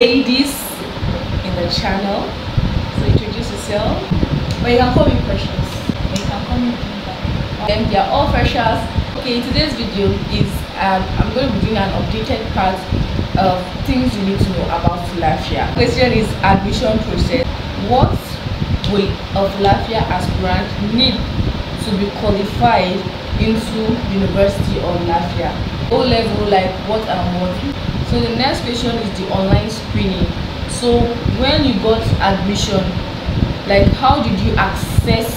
ladies in the channel. So introduce yourself. But you can call me Precious. You can call me Pinta. Then they are all freshers. Okay, today's video is um, I'm going to be doing an updated part of things you need to know about Fulafia. Question is admission process. What will a Fulafia aspirant need to be qualified into University of Lafia? O level, like what and what? So the next question is the online screening. So when you got admission, like how did you access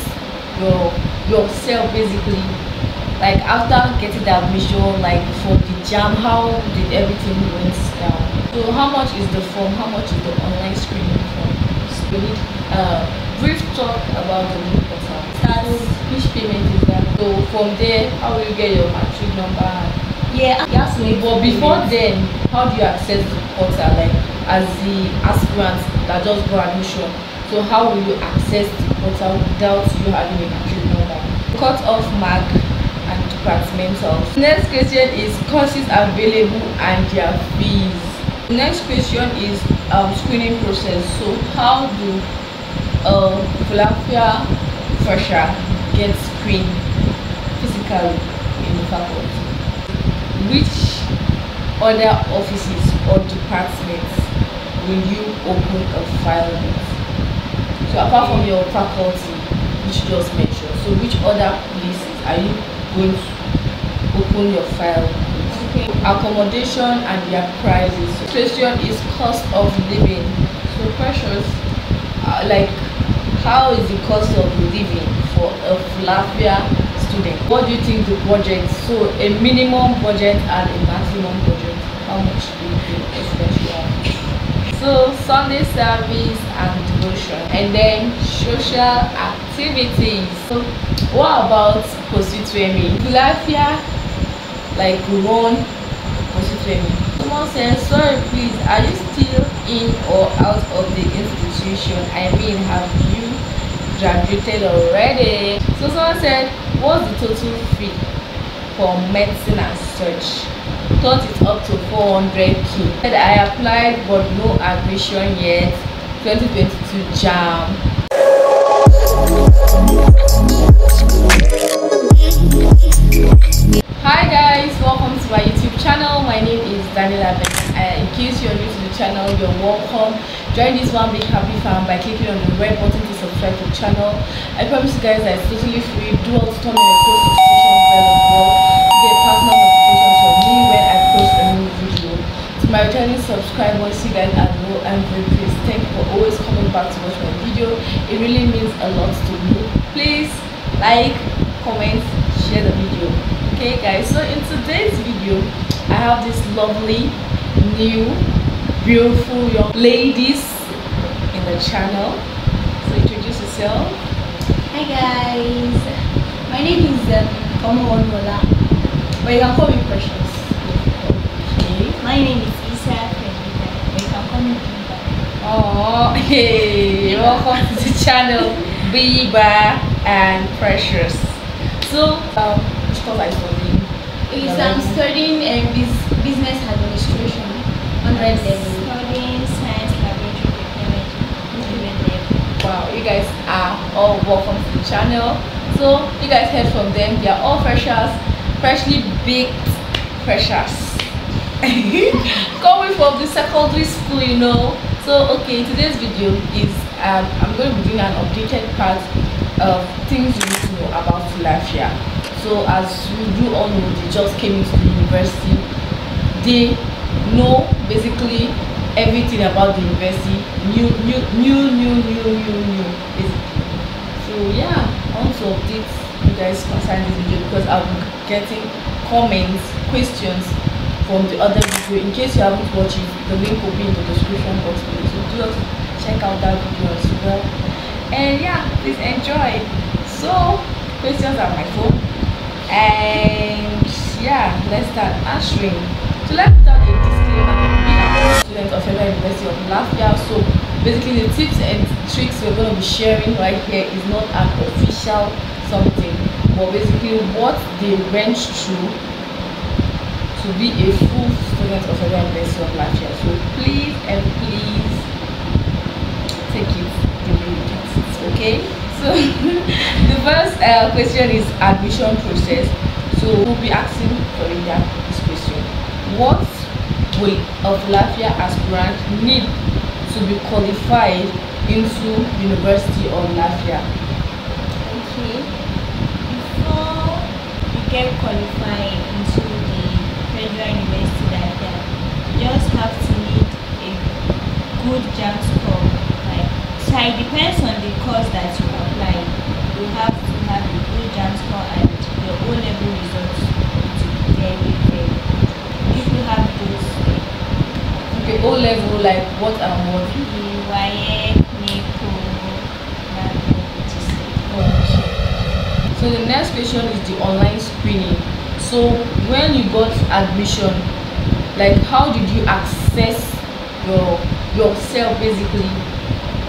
your yourself basically? Like after getting the admission, like for the JAMB, how did everything went down? So how much is the form? How much is the online screening form? So we need a brief talk about the new portal. Which payment is that? So from there, how will you get your matric number? Yeah, to But before then, how do you access the portal? Like as the aspirant that just got admission. So how will you access the portal without you having a matric number? Cut off mark and departmental. Next question is courses available and their fees. Next question is um, screening process. So how do a Fulafia fresher get screened physically in the faculty? Which other offices or departments will you open a file with? So apart from your faculty, which you just mentioned, so which other places are you going to open your file with? Okay. Accommodation and their prices. Question is cost of living. So precious, uh, like how is the cost of living for a Fulafia student? What do you think the budget? So a minimum budget and a maximum budget. How much do you think especially? So Sunday service and devotion, and then social activities. So what about constituency? Fulafia, like one constituency. Someone says, sorry please, are you still in or out of the institution? I mean, have graduated already? So someone said, what's the total fee for medicine and such? Thought it's up to 400k. Said I applied but no admission yet. 2022 JAMB. Hi guys, welcome to my YouTube channel. My name is Daniella Ben. Uh, in case you're new to the channel, you're welcome. Join this one big happy fam by clicking on the red button to subscribe to the channel. I promise you guys that it's totally free. Do also turn on the post notification bell as well to get personal notifications me when I post a new video. My returning subscribers, you guys are well and very pleased. Thank you for always coming back to watch my video. It really means a lot to me. Please like, comment, share the video okay guys so in today's video i have this lovely new beautiful young ladies in the channel so introduce yourself Hi guys. My name is um, Omo Onola. But you can call me Precious. okay My name is Isa Fredida. But you can call me Pinta. oh hey welcome to the channel biba and precious so um which course are you studying Yes, I'm studying um, business administration. 100 level. Studying science laboratory technology. Wow, you guys are all welcome to the channel. So you guys heard from them. They are all freshers, freshly baked freshers. Coming from the secondary school, you know. So okay, today's video is um, I'm going to be doing an updated part of things you need to know about Fulafia. So as you do all know, they just came into the university. They know basically everything about the university. New, new, new, new, new, new, new, basically. So yeah, I want to update you guys concerning this video because be getting comments, questions from the other video. In case you haven't watched it, the link will be in the description box below. So do not check out that video as well. And yeah, please enjoy. So questions are my phone. And yeah, let's start answering. So let's start student of Federal University of Lafia, so basically the tips and tricks we're going to be sharing right here is not an official something, but basically what they went through to be a full student of Federal University of Lafia. So please and please take it the way you. Okay. So the first uh, question is admission process. So we'll be asking for Linda this question. What of Lafia aspirant need to be qualified into University of Lafia? Okay. Before you get qualified into the Federal University Lafia, you just have to need a good JAMB score. Like, so it depends on the course that you apply. You have to have a good JAMB score and your O level results to be very, very. If you have those, O level like what and what? So the next question is the online screening. So when you got admission, like how did you access your yourself basically?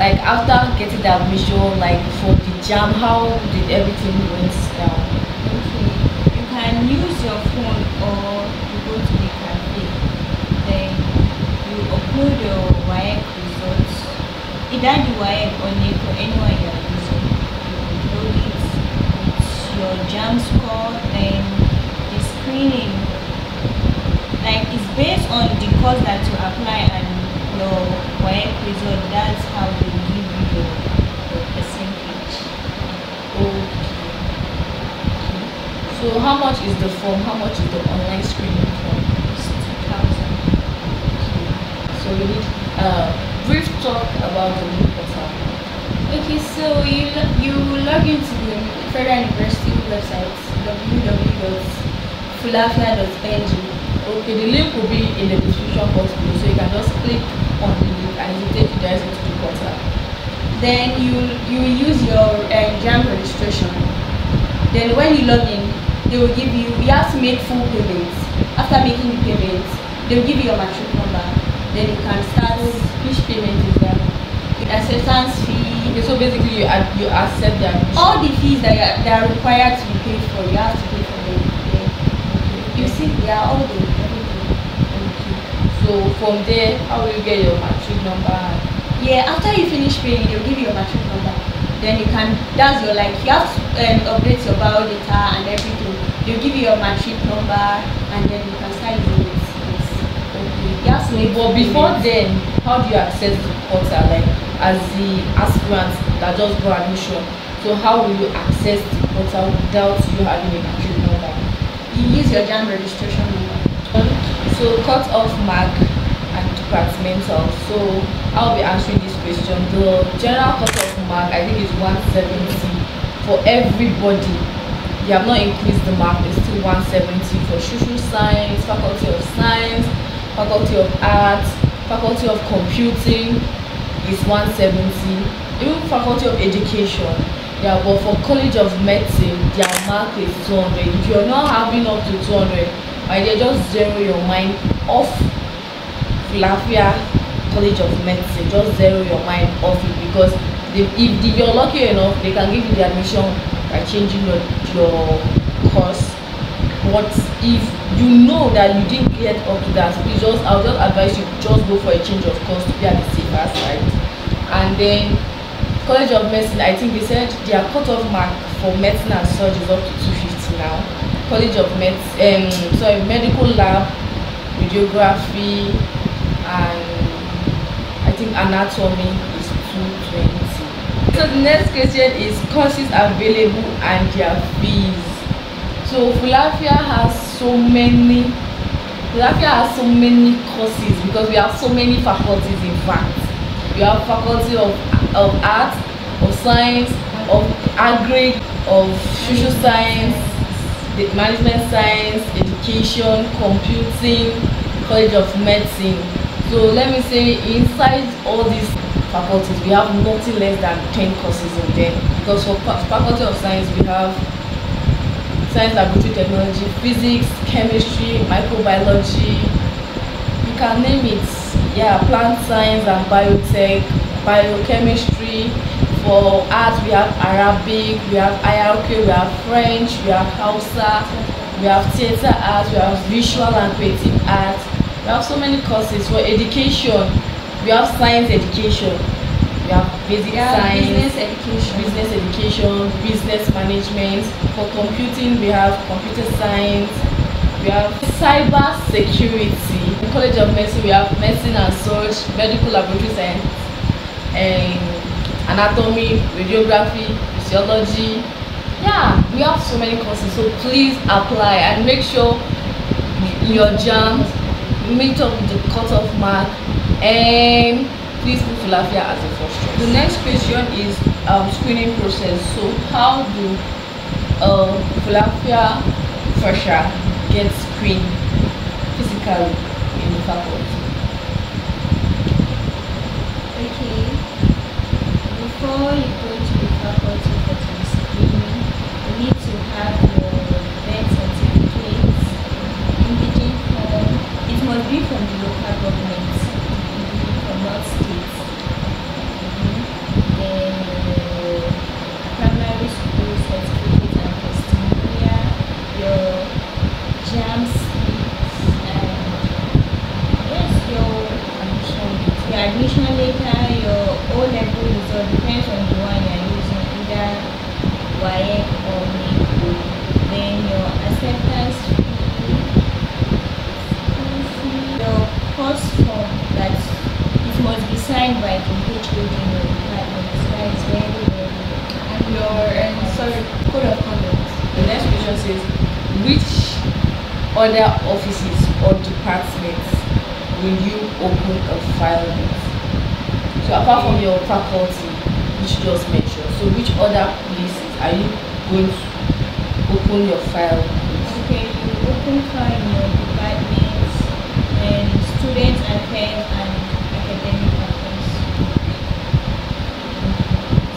Like after getting the admission, like for the JAMB, how did everything went down? Okay. You can use your phone or you go to the cafe. Then you upload your WAEC results. Either the WAEC or NECO, anyone you are using. You it your JAMB score, then the screening. Like it's based on the course that you apply and your WAEC result. That's how they give you your, your percentage. Okay. So how much is the form? How much is the online screening form? It's 2000. So we need a brief talk about the new portal. Okay, so you you log into the Federal University website www.fulafia.ng. Okay, the link will be in the description box below, so you can just click on the link and it will take you directly to the portal. Then you you use your um, JAMB registration. Then when you log in, they will give you you have to make full payments. After making the payments, they will give you your matric. Then you can start Which payment is that? acceptance fee. Okay, so basically you you accept admission. All the fees that are, that are required to be paid for, you have to pay for them. Then you see, they are all the everything. Okay. So from there, how will you get your matric number? Yeah, after you finish paying, they'll give you your matric number. Then you can, that's your like, you have to um, update your biodata and everything. They'll give you your matric number and then you can start using. You So, make but before then, how do you access the portal? Like as the aspirant that just got admission. So how will you access the portal without you having a matric number? You use your JAMB registration number. So cut off mark and departmental. So I'll be answering this question. The general cut off mark I think is 170 for everybody. They have not increased the mark, it's still 170 for social science, faculty of science, faculty of arts, faculty of computing is 170, even faculty of education. Yeah, but for college of medicine, their mark is 200. If you're not having up to 200, my dear, just zero your mind off Lafia College of Medicine. Just zero your mind off it because they, if the, you're lucky enough, they can give you the admission by changing your, your course. But if you know that you didn't get up to that, please just I'll just advise you just go for a change of course to be at the safer side. And then College of Medicine, I think they said their cutoff mark for medicine and surgery is up to 250 now. College of Med, um, sorry, medical lab, radiography, and I think anatomy is 220. So the next question is courses available and their fees. So Fulafia has so many Fulafia has so many courses because we have so many faculties in fact. We have faculty of of art, of science, of agri, of social science, management science, education, computing, college of medicine. So let me say inside all these faculties we have nothing less than 10 courses in them because for faculty of science we have science laboratory technology, physics, chemistry, microbiology, you can name it. Yeah, plant science and biotech, biochemistry. For art, we have Arabic, we have IRK, we have French, we have Hausa, we have theater art, we have visual and creative art, we have so many courses for education we have science education we have basic Yeah, science business education. business education business management for computing we have computer science we have cyber security in college of medicine we have medicine and search medical laboratory science and anatomy radiography physiology yeah we have so many courses so please apply and make sure your JAMB meet up with the cutoff mark and please put Fulafia as a. The next question is um, screening process. So how do uh, Fulafia fresher get screened physically in the faculty? Okay. Before you go to the faculty for the screening, you need to have your birth certificate, indigent form. It must be from the local government, mhm, from not state. Mhm. Then your primary school certificate and testimonial, your JAMB slips, and yes, your your admission letter, your O level result depends on the one you are using, either WAEC or NECO. Then your acceptance fee, your course form that it must be signed by the HOD in your department. So that is very, very And your and sorry, code of conduct. The which other offices or departments will you open a file with? So apart from your faculty, which you just mentioned, so which other places are you going to open your file with? Okay, you open file in your department and student affairs and academic affairs.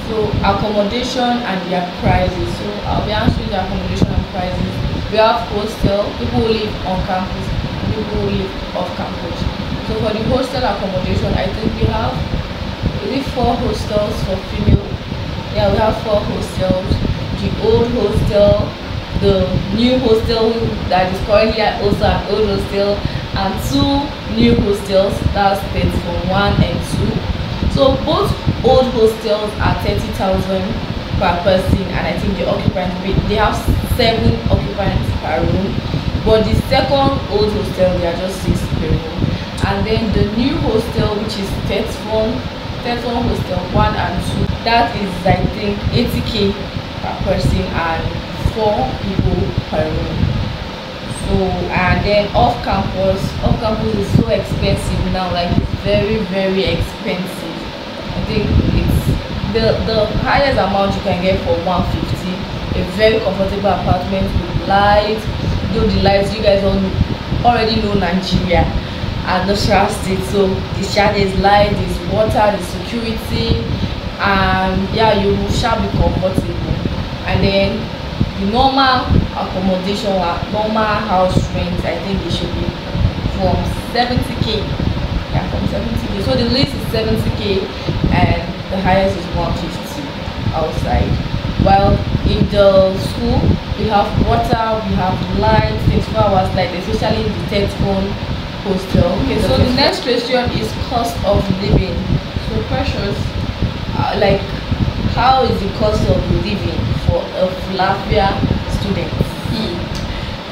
So accommodation and their prices. So I'll be answering the accommodation prices. We have hostel, people who live on campus, people who live off campus. So for the hostel accommodation, I think we have is it four hostels for female? Yeah, we have four hostels. The old hostel, the new hostel that is currently also an old hostel, and two new hostels that's third for one and two. So both old hostels are thirty thousand per person, and I think the occupants they have seven occupants per room. But the second old hostel they are just six per room, and then the new hostel which is third one, third one hostel one and two that is I think eighty k per person and four people per room. So and then off campus, off campus is so expensive now, like it's very very expensive. I think the the highest amount you can get for 150 a very comfortable apartment with lights though the lights you guys all already know nigeria and the state so the share there's light there's water there's security and yeah you shall be comfortable. And then the normal accommodation or normal house rent i think it should be from 70k yeah from 70k so the least is 70k and the highest is 150 outside. While in the school we have water we have light 24 hours light especially in the third one hostel. Okay so the next question is cost of living. So precious uh, like how is the cost of living for a Fulafia student?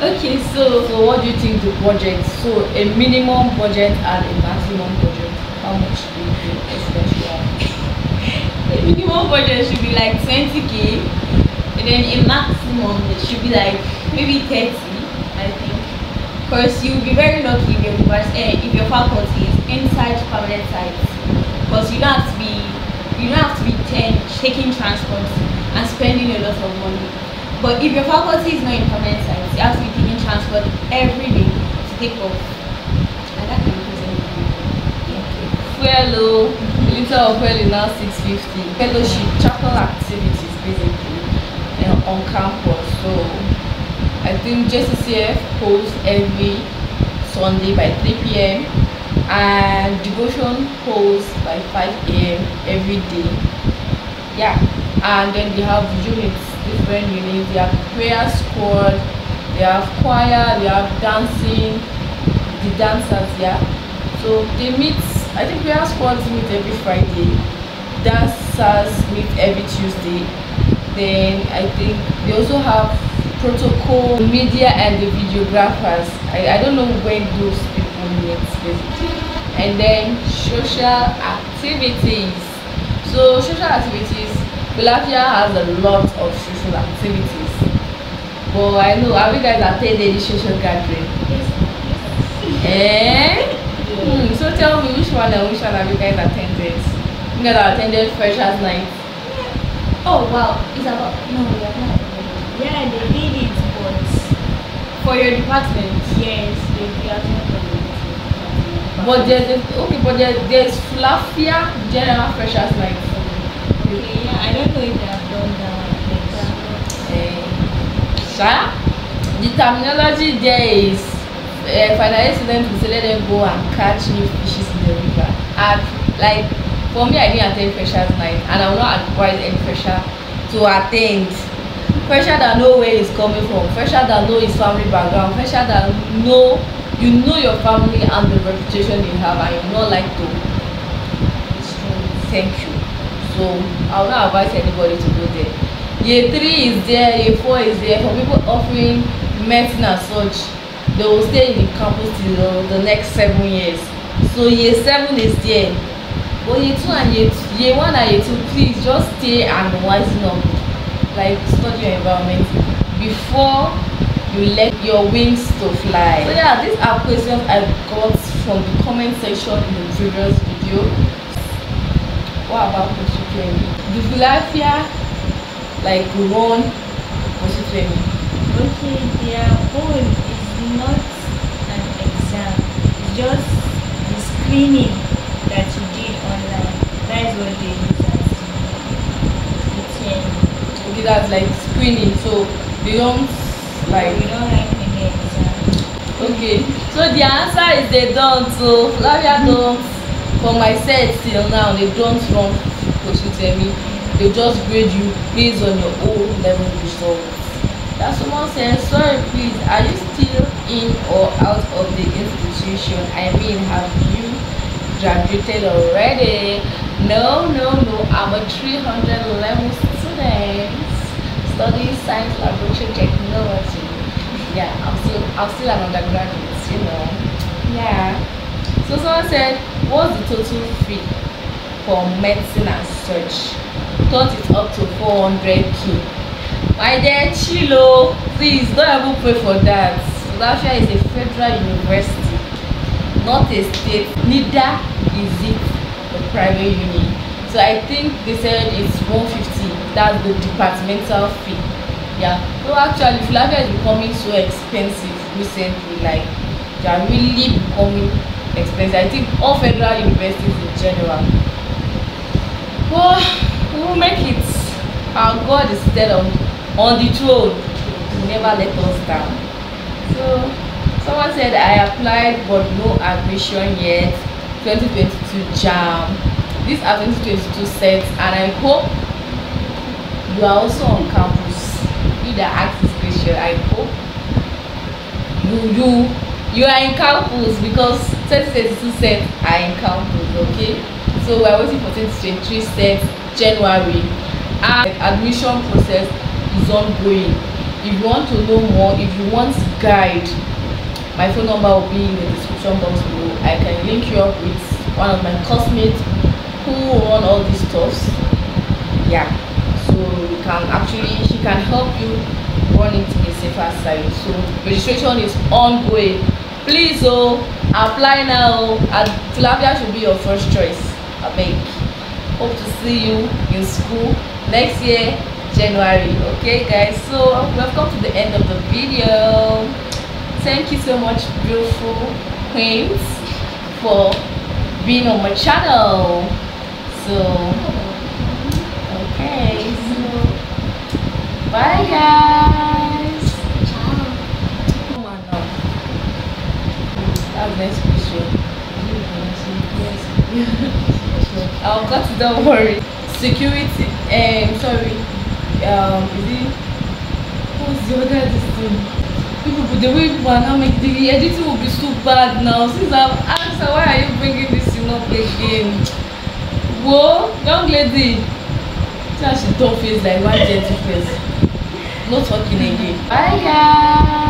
Okay, so so what do you think the budget so a minimum budget and a maximum budget how much do you think a student should have the minimum budget should be like 20k, and then a maximum it should be like maybe 30, I think. Because you'll be very lucky if your eh, if your faculty is inside permanent sites. Because you don't have to be you don't have to be taking transport and spending a lot of money. But if your faculty is not in permanent sites, you have to be taking transport every day to take off. And that can litre of is now six fifty. Fellowship chapel activities basically uh, on campus. So i think jccf holds every sunday by three pm and devotion holds by five am every day. Yeah and then they have units different units. They have prayer squad they have choir they have dancing the dancers yeah. So they meet i think we have squads meet every friday. Dancers meet every tuesday. Then i think they also have protocol media and the videographers. I, I don't know when those people meet basically. And then social activities. So social activities Fulafia has a lot of social activities. But i know have you guys attended any social gathering? Eh hmm, so tell me which one and which one have you guys attended? You guys have attended freshers night. Oh wow, it's about no, we have not. Yeah, they did it, but for your department? Yes, they they are for the department. but there's okay but there, there's Fulafia general freshers night. Okay, yeah, I don't know if they have done that. But, Eh, Sha, the terminology there is uh, final year students will say let them go and catch new fishes in the river. And like for me, I didn't attend freshers night, and I will not advise any fresher to attend. Fresher that know where he's coming from, fresher that know his family background, fresher that know you know your family and the reputation you have, and you not like to thank you. So I will not advise anybody to go there. Year three is there, year four is there. For people offering medicine and such, they will stay in the campus till the, the next seven years. So year seven is there. But year two and year two, year one and year two, please just stay and wisen up. Like study your environment before you let your wings to fly. So yeah, these are questions I got from the comment section in the previous video. What about constituent? The Fulafia like run constituent? okay, own is not an exam. It's just the screening that you did online. That is what they use as the. Okay, that's like screening. So they don't like we don't write any exam. okay. So the answer is they don't. So Fulafia don't. For my set till now, they don't run constituent. They just grade you based on your O level results. That someone says, sorry please, are you still in or out of the institution? I mean, have you graduated already? No, no, no. I'm a 300 level student studying science laboratory technology. Yeah, I'm still I'm still an undergraduate, you know. Yeah. So someone said, what's the total fee for medicine and such? Thought it's up to 400k. My dear Chilo, please don't even pay for that. Fulafia is a federal university, not a state. Neither is it a private uni. So I think they said it's 150. That's the departmental fee. Yeah. So actually, Fulafia is becoming so expensive recently. Like they are really becoming expensive. I think all federal universities in general. Well, we will make it. Our God is still on, on the throne. He never let us down. So, someone said I applied but no admission yet. 2022 JAMB. These are 2022 sets, and I hope you are also on campus. You asked this question, I hope you you you are in campus because 2022 sets are in campus. Okay, so we are waiting for 2023 sets January. And admission process is ongoing. If you want to know more, if you want guide, my phone number will be in the description box below. I can link you up with one of my classmates who run all these stuffs. Yeah, so you can actually she can help you run it in a safer side. So registration is ongoing. Please oh apply now. And Fulafia should be your first choice. I beg. Hope to see you in school next year January. Okay guys, so we've come to the end of the video. Thank you so much beautiful queens for being on my channel. So okay, so bye guys. Come on now. That's next question. Yes. I'll cut don't worry. Security, um, sorry, um, is it, what's the other thing? people the way people are now making the editing will be so bad now since i've asked her why are you bringing this thing up again wo young lady see how she turn face like one gentle face no talking again bye guys.